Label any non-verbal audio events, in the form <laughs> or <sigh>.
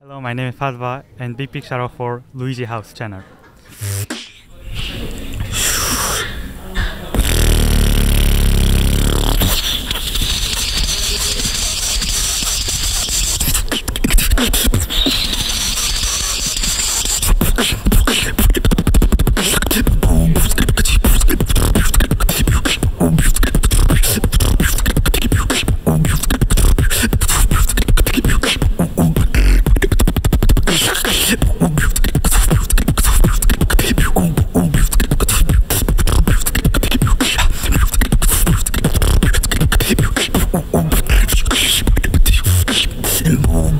Hello, my name is Fatwa, and big big shout for Luigi House channel. <laughs> Edinburgh.